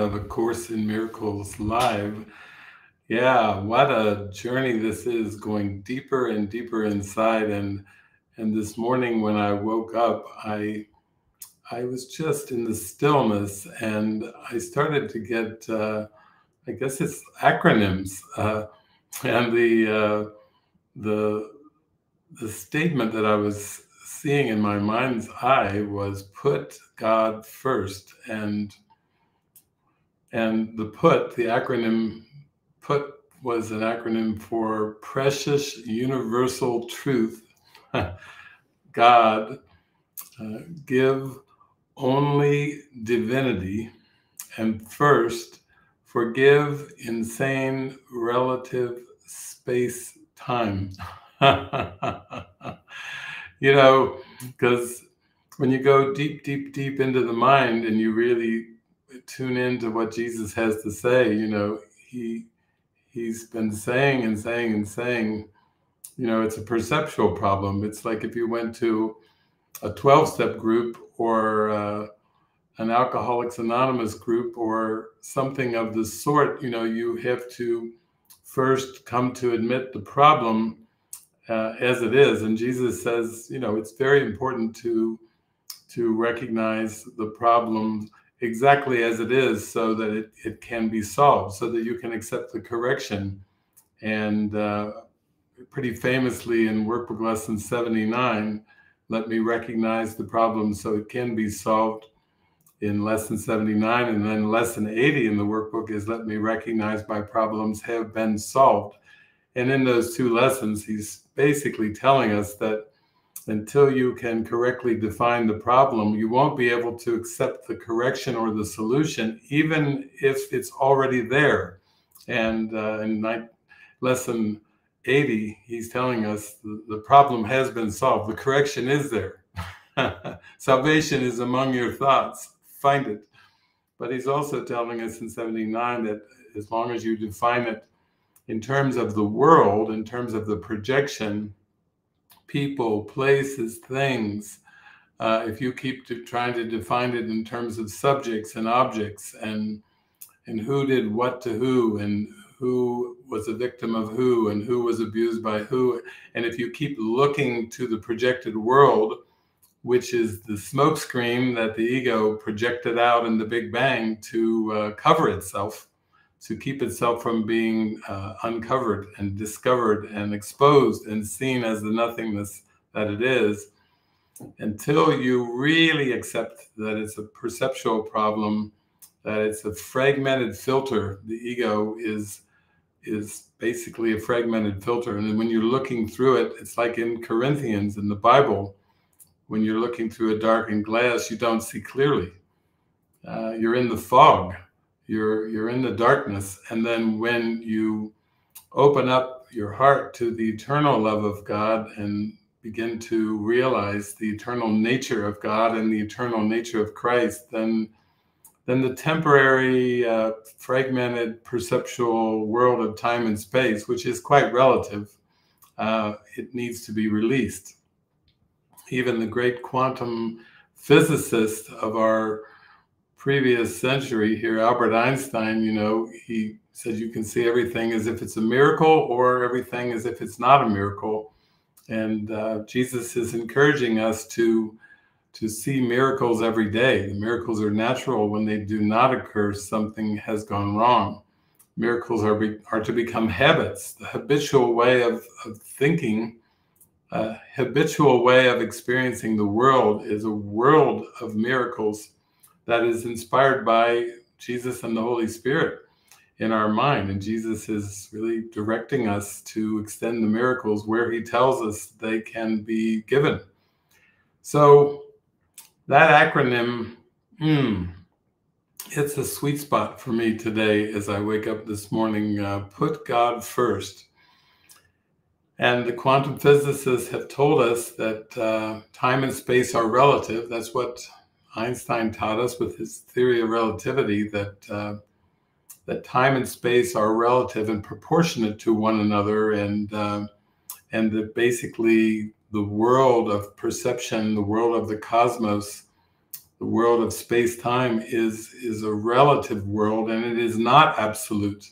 of A Course in Miracles Live. Yeah, what a journey this is, going deeper and deeper inside. And and this morning when I woke up, I I was just in the stillness, and I started to get, uh, I guess it's acronyms, uh, and the uh, the the statement that I was seeing in my mind's eye was put God first and and the put the acronym put was an acronym for precious universal truth. God uh, give only divinity. And first forgive insane relative space time you know, because when you go deep, deep, deep into the mind and you really tune into what Jesus has to say, you know, he he's been saying and saying and saying, you know, it's a perceptual problem. It's like if you went to a 12 step group or uh, an Alcoholics Anonymous group or something of the sort, you know, you have to first come to admit the problem uh, as it is. And Jesus says, you know, it's very important to to recognize the problem exactly as it is, so that it, it can be solved, so that you can accept the correction. And uh, pretty famously in Workbook Lesson 79, let me recognize the problem so it can be solved in lesson 79 and then lesson 80 in the workbook is let me recognize my problems have been solved and in those two lessons, he's basically telling us that until you can correctly define the problem, you won't be able to accept the correction or the solution, even if it's already there. And uh, in night, lesson 80, he's telling us the, the problem has been solved. The correction is there. Salvation is among your thoughts. Find it. But he's also telling us in 79 that as long as you define it in terms of the world, in terms of the projection, people, places, things, uh, if you keep to trying to define it in terms of subjects and objects and and who did what to who and who was a victim of who and who was abused by who and if you keep looking to the projected world which is the smokescreen that the ego projected out in the big bang to uh, cover itself to keep itself from being uh, uncovered and discovered and exposed and seen as the nothingness that it is until you really accept that it's a perceptual problem that it's a fragmented filter. The ego is is basically a fragmented filter. And when you're looking through it it's like in corinthians in the bible when you're looking through a darkened glass you don't see clearly. Uh, you're in the fog you're you're in the darkness. And then when you open up your heart to the eternal love of god and begin to realize the eternal nature of god and the eternal nature of christ then then the temporary uh, fragmented perceptual world of time and space which is quite relative uh, it needs to be released. Even the great quantum physicist of our previous century here, Albert Einstein, you know, he said you can see everything as if it's a miracle or everything as if it's not a miracle. And uh, Jesus is encouraging us to to see miracles every day. The miracles are natural. When they do not occur, something has gone wrong. Miracles are be, are to become habits. The habitual way of, of thinking, a habitual way of experiencing the world is a world of miracles that is inspired by Jesus and the Holy Spirit in our mind. And Jesus is really directing us to extend the miracles where he tells us they can be given. So that acronym, mm, it's a sweet spot for me today as I wake up this morning. Uh, put God first. And the quantum physicists have told us that uh, time and space are relative. That's what Einstein taught us with his theory of relativity that uh, that time and space are relative and proportionate to one another, and uh, and that basically the world of perception, the world of the cosmos, the world of space-time is is a relative world and it is not absolute.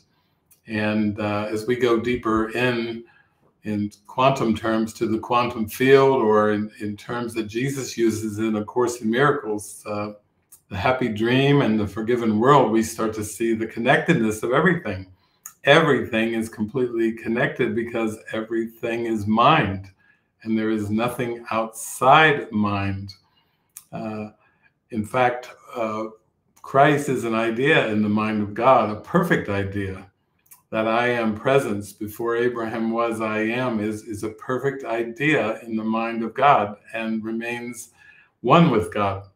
And uh, as we go deeper in in quantum terms to the quantum field, or in, in terms that Jesus uses in A Course in Miracles, uh, the happy dream and the forgiven world, we start to see the connectedness of everything. Everything is completely connected because everything is mind, and there is nothing outside mind. Uh, in fact, uh, Christ is an idea in the mind of God, a perfect idea. That I am presence before Abraham was I am is, is a perfect idea in the mind of God and remains one with God.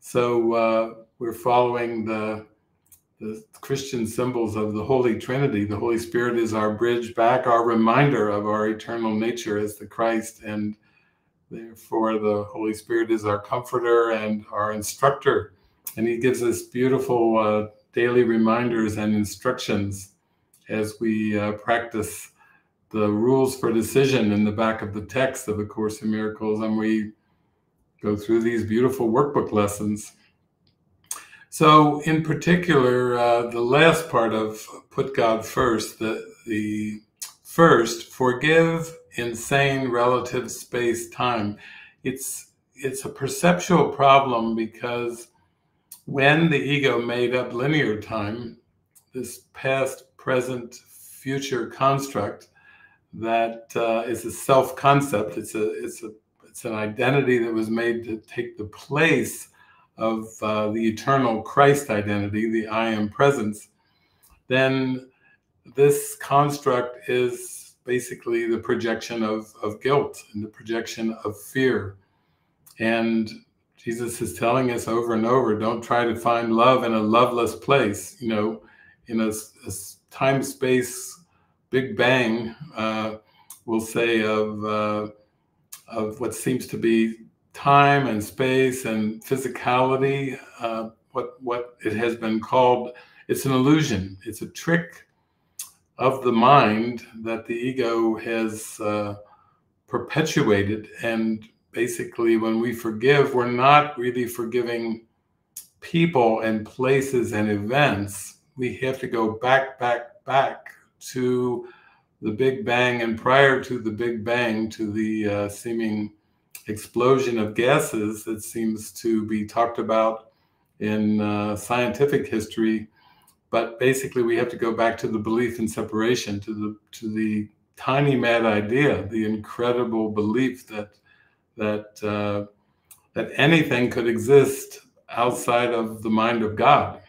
So uh, we're following the, the Christian symbols of the Holy Trinity. The Holy Spirit is our bridge back, our reminder of our eternal nature as the Christ, and Therefore, the Holy Spirit is our comforter and our instructor, and He gives us beautiful uh, daily reminders and instructions as we uh, practice the rules for decision in the back of the text of A Course in Miracles, and we go through these beautiful workbook lessons. So, in particular, uh, the last part of Put God First, the, the first, forgive insane relative space time. It's it's a perceptual problem because when the ego made up linear time, this past, present, future construct that uh, is a self concept. It's a it's a it's an identity that was made to take the place of uh, the eternal Christ identity, the I am presence. Then this construct is basically the projection of, of guilt and the projection of fear. And Jesus is telling us over and over don't try to find love in a loveless place, you know, in a, a time space big bang, uh, we'll say, of, uh, of what seems to be time and space and physicality. Uh, what, what it has been called, it's an illusion, it's a trick of the mind that the ego has uh, perpetuated. And basically, when we forgive, we're not really forgiving people and places and events. We have to go back, back, back to the Big Bang and prior to the Big Bang to the uh, seeming explosion of gases that seems to be talked about in uh, scientific history. But basically we have to go back to the belief in separation to the to the tiny mad idea the incredible belief that that uh, that anything could exist outside of the mind of god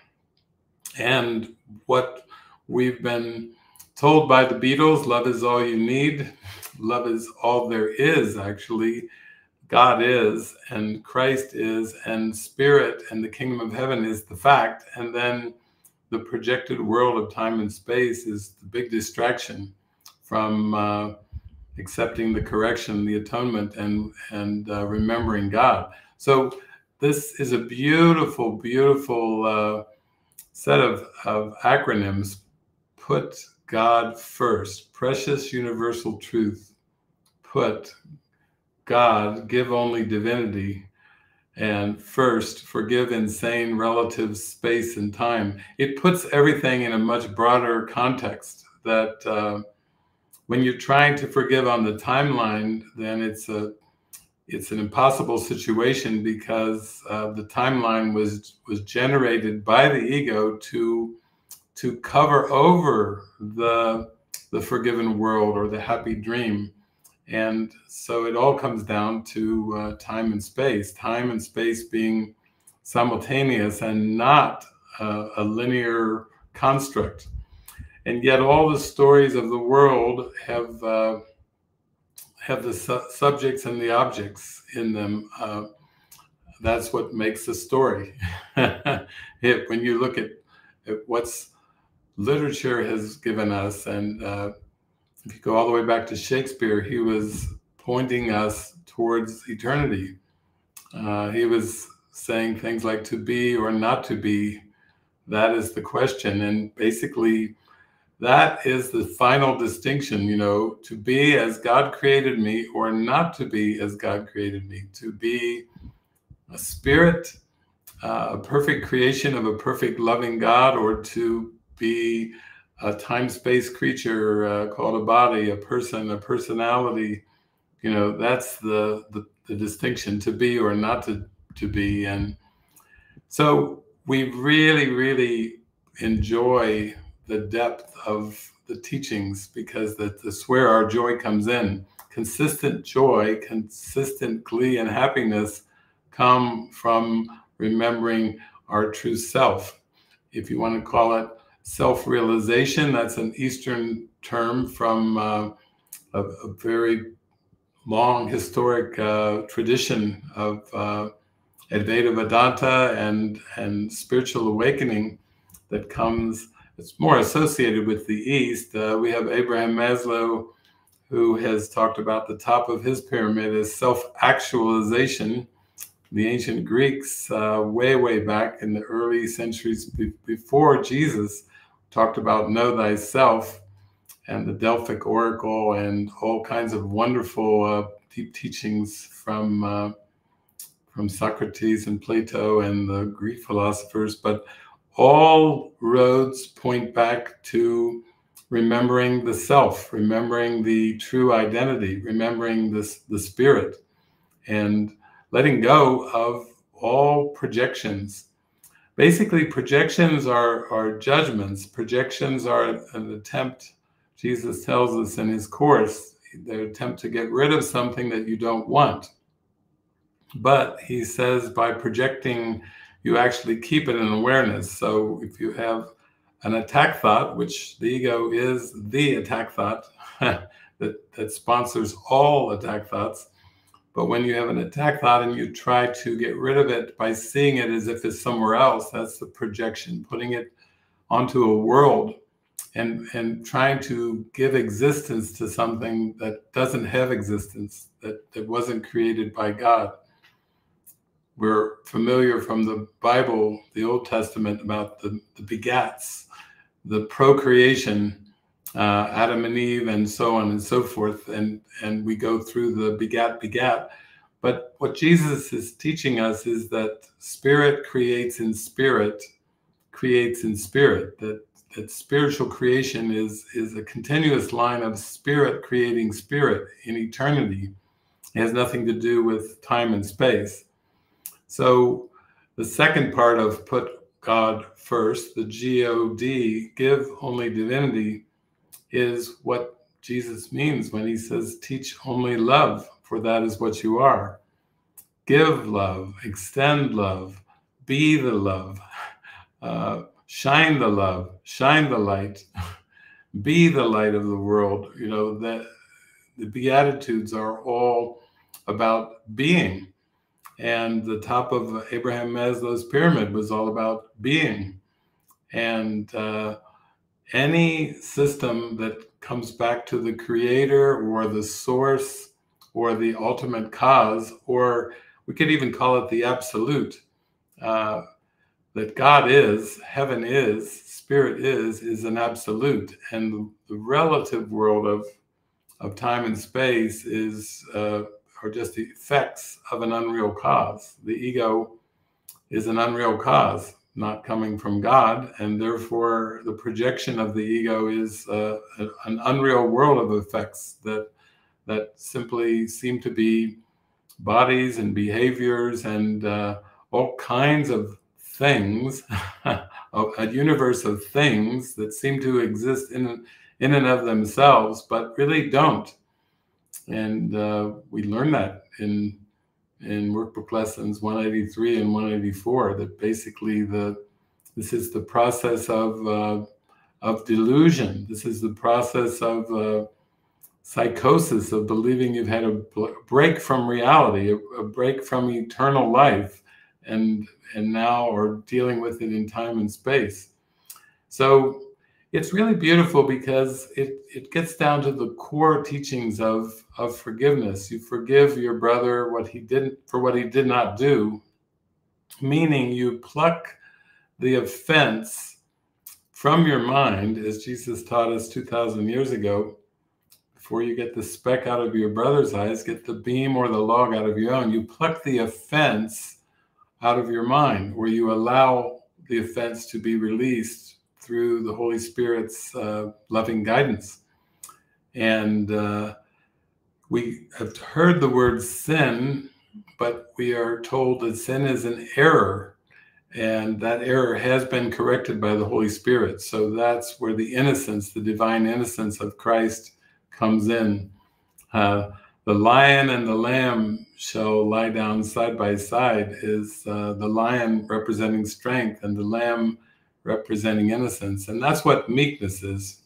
and what we've been told by the beatles love is all you need love is all there is actually god is and christ is and spirit and the kingdom of heaven is the fact and then the projected world of time and space is the big distraction from uh, accepting the correction, the atonement, and and uh, remembering God. So this is a beautiful, beautiful uh, set of, of acronyms. Put God first, precious universal truth. Put God, give only divinity, and first forgive insane relative space and time it puts everything in a much broader context that uh, when you're trying to forgive on the timeline then it's a it's an impossible situation because uh, the timeline was was generated by the ego to to cover over the the forgiven world or the happy dream and so it all comes down to uh, time and space, time and space being simultaneous and not a linear construct. And yet, all the stories of the world have uh, have the su- subjects and the objects in them. Uh, that's what makes a story. when you look at, at what's literature has given us and uh, if you go all the way back to Shakespeare, he was pointing us towards eternity. Uh, he was saying things like to be or not to be. That is the question. And basically, that is the final distinction, you know, to be as God created me or not to be as God created me, to be a spirit uh, a perfect creation of a perfect loving God or to be a time space creature uh, called a body, a person, a personality. You know, that's the, the, the distinction to be or not to, to be. And so we really, really enjoy the depth of the teachings because that's where our joy comes in. Consistent joy, consistent glee and happiness come from remembering our true self. If you want to call it self realization, that's an Eastern term from uh, a, a, very long historic uh, tradition of uh, Advaita Vedanta and, and spiritual awakening that comes, it's more associated with the East. Uh, we have Abraham Maslow, who has talked about the top of his pyramid as self actualization the ancient Greeks, uh, way, way back in the early centuries be- before Jesus, talked about know thyself and the Delphic Oracle and all kinds of wonderful uh, deep teachings from uh, from Socrates and Plato and the Greek philosophers. But all roads point back to remembering the self, remembering the true identity, remembering this the spirit, and letting go of all projections. Basically, projections are, are judgments. Projections are an attempt, Jesus tells us in his course, their attempt to get rid of something that you don't want. But he says by projecting, you actually keep it in awareness. So if you have an attack thought, which the ego is the attack thought that, that sponsors all attack thoughts, but when you have an attack thought and you try to get rid of it by seeing it as if it's somewhere else, that's the projection, putting it onto a world and and trying to give existence to something that doesn't have existence, that, that wasn't created by God. We're familiar from the Bible, the Old Testament, about the, the begats, the procreation uh, Adam and Eve, and so on and so forth. And, and we go through the begat, begat. But what Jesus is teaching us is that spirit creates in spirit, creates in spirit, that, that spiritual creation is, is a continuous line of spirit creating spirit in eternity. It has nothing to do with time and space. So the second part of put God first, the G O D, give only divinity, is what Jesus means when he says, Teach only love, for that is what you are. Give love, extend love, be the love, uh, shine the love, shine the light, be the light of the world. You know, that the Beatitudes are all about being. And the top of Abraham Maslow's pyramid was all about being. And uh, any system that comes back to the creator or the source or the ultimate cause, or we could even call it the absolute, uh, that God is, heaven is, spirit is, is an absolute. And the, relative world of, of time and space is, uh, are just the effects of an unreal cause. The ego is an unreal cause not coming from God, and therefore the projection of the ego is uh, an unreal world of effects that that simply seem to be bodies and behaviors and uh, all kinds of things, a universe of things that seem to exist in in and of themselves, but really don't. And uh, we learn that in in workbook lessons 183 and 184 that basically the this is the process of uh, of delusion. This is the process of uh, psychosis of believing you've had a break from reality, a, a, break from eternal life, and and now are dealing with it in time and space. So it's really beautiful because it, it gets down to the core teachings of, of forgiveness. You forgive your brother what he didn't for what he did not do, meaning you pluck the offense from your mind, as Jesus taught us 2,000 years ago. Before you get the speck out of your brother's eyes, get the beam or the log out of your own. You pluck the offense out of your mind, where you allow the offense to be released through the Holy Spirit's uh, loving guidance. And uh, we have heard the word sin, but we are told that sin is an error, and that error has been corrected by the Holy Spirit. So that's where the innocence, the divine innocence of Christ, comes in. Uh, the lion and the lamb shall lie down side by side is uh, the lion representing strength and the lamb representing innocence. And that's what meekness is.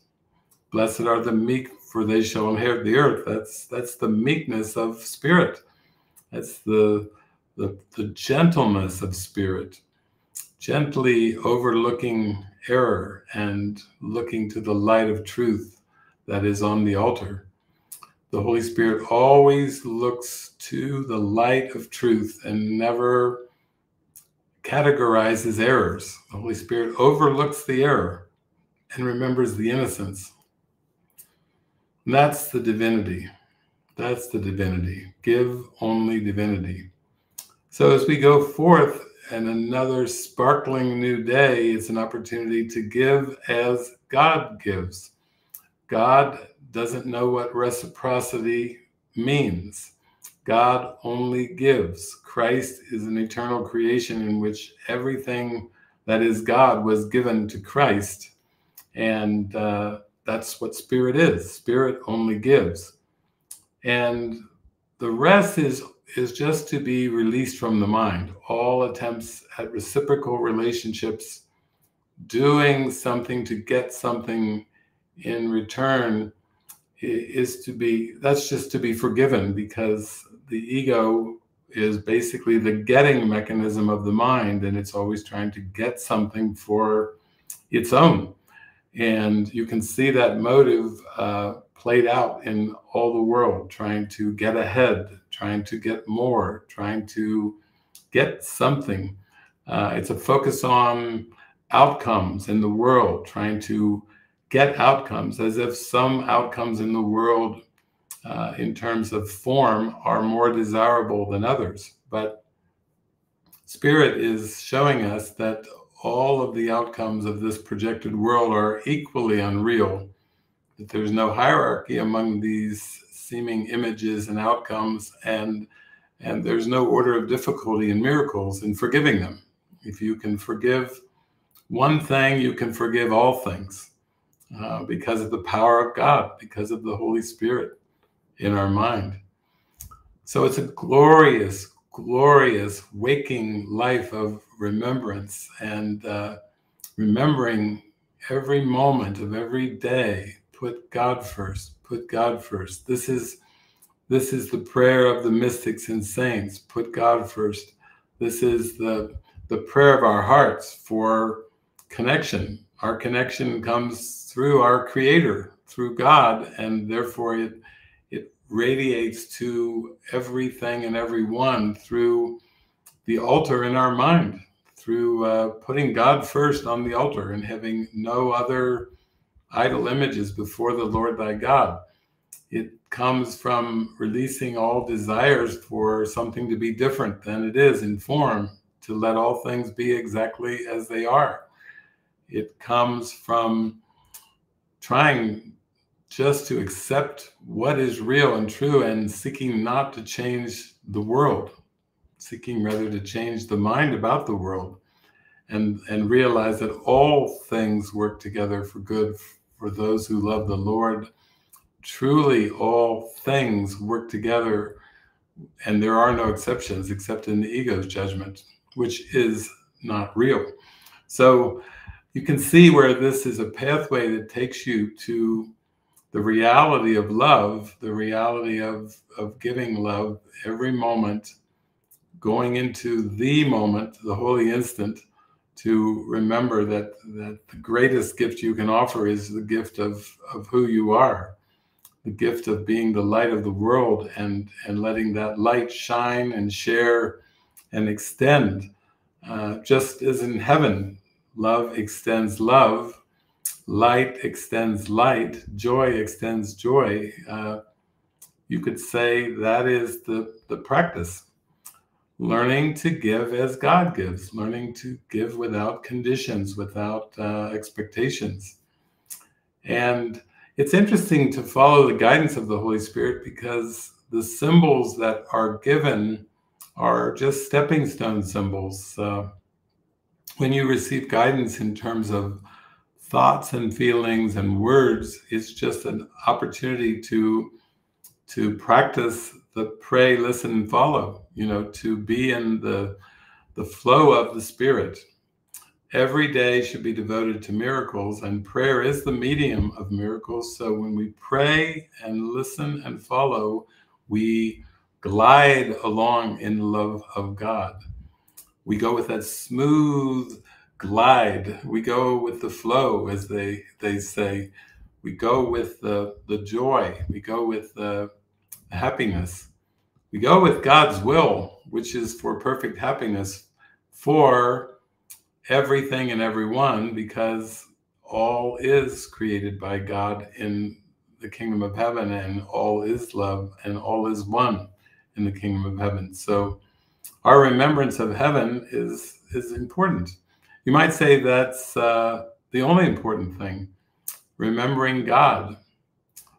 Blessed are the meek for they shall inherit the earth. That's that's the meekness of spirit. That's the the, the gentleness of spirit. Gently overlooking error and looking to the light of truth that is on the altar. The Holy Spirit always looks to the light of truth and never categorizes errors. The Holy Spirit overlooks the error and remembers the innocence. And that's the divinity. That's the divinity. Give only divinity. So as we go forth and another sparkling new day, it's an opportunity to give as God gives. God doesn't know what reciprocity means. God only gives. Christ is an eternal creation in which everything that is God was given to Christ. And uh, that's what spirit is. Spirit only gives. And the rest is is just to be released from the mind. All attempts at reciprocal relationships, doing something to get something in return is to be that's just to be forgiven because the ego is basically the getting mechanism of the mind and it's always trying to get something for its own. And you can see that motive uh, played out in all the world trying to get ahead trying to get more trying to get something. Uh, it's a focus on outcomes in the world trying to get outcomes as if some outcomes in the world uh, in terms of form are more desirable than others. But Spirit is showing us that all of the outcomes of this projected world are equally unreal, that there's no hierarchy among these seeming images and outcomes, and, and there's no order of difficulty in miracles in forgiving them. If you can forgive one thing, you can forgive all things. Uh, because of the power of God, because of the Holy Spirit in our mind. So it's a glorious, glorious waking life of remembrance and uh, remembering every moment of every day. Put God first. Put God first. This is this is the prayer of the mystics and saints. Put God first. This is the the prayer of our hearts for connection. Our connection comes through our creator through god and therefore it it radiates to everything and everyone through the altar in our mind through uh, putting god first on the altar and having no other idol images before the lord thy god. It comes from releasing all desires for something to be different than it is in form to let all things be exactly as they are. It comes from trying just to accept what is real and true and seeking not to change the world, seeking rather to change the mind about the world and, and realize that all things work together for good for those who love the Lord. Truly, all things work together, and there are no exceptions except in the ego's judgment, which is not real. So, you can see where this is a pathway that takes you to the reality of love, the reality of, of giving love every moment, going into the moment, the holy instant, to remember that, that the greatest gift you can offer is the gift of, of who you are, the gift of being the light of the world and, and letting that light shine and share and extend. Uh, just as in heaven, Love extends love. Light extends light. Joy extends joy. Uh, you could say that is the, the practice. learning to give as God gives, learning to give without conditions, without uh, expectations. And it's interesting to follow the guidance of the Holy Spirit because the symbols that are given are just stepping stone symbols. Uh, when you receive guidance in terms of thoughts and feelings and words, it's just an opportunity to to practice the pray, listen, and follow. You know, to be in the the flow of the Spirit. Every day should be devoted to miracles, and prayer is the medium of miracles. So when we pray and listen and follow, we glide along in love of God. We go with that smooth glide. We go with the flow, as they they say. We go with the the joy. We go with the happiness. We go with God's will, which is for perfect happiness for everything and everyone, because all is created by God in the kingdom of heaven, and all is love, and all is one in the kingdom of heaven. So our remembrance of heaven is is important. You might say that's uh, the only important thing. Remembering God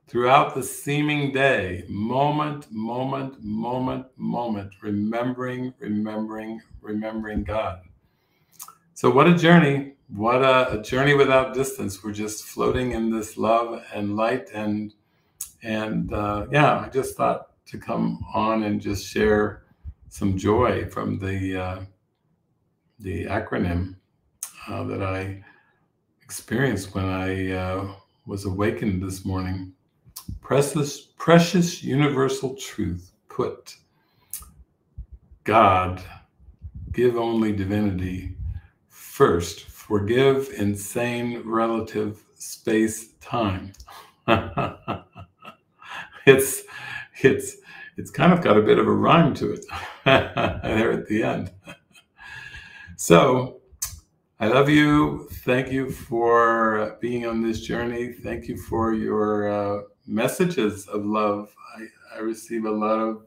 throughout the seeming day, moment, moment, moment, moment, remembering, remembering, remembering God. So, what a journey! What a, a, journey without distance. We're just floating in this love and light, and and uh, yeah, I just thought to come on and just share some joy from the uh, the acronym uh, that I experienced when I uh, was awakened this morning. Precious, precious universal truth put God, give only divinity first, forgive insane relative space time. it's it's it's kind of got a bit of a rhyme to it there at the end. so I love you. Thank you for being on this journey. Thank you for your uh, messages of love. I, I, receive a lot of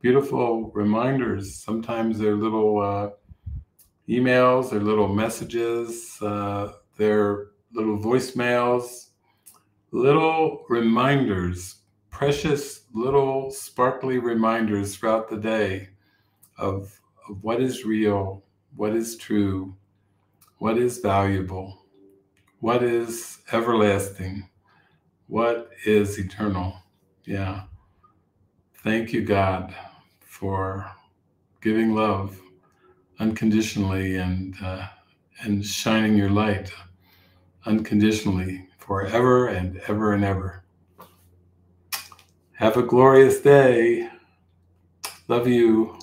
beautiful reminders. Sometimes they're little uh, emails, they're little messages, uh, they're little voicemails, little reminders precious little sparkly reminders throughout the day of, of what is real, what is true, what is valuable, what is everlasting, what is eternal. Yeah. Thank you, God, for giving love unconditionally and uh, and shining your light unconditionally forever and ever and ever. Have a glorious day. Love you.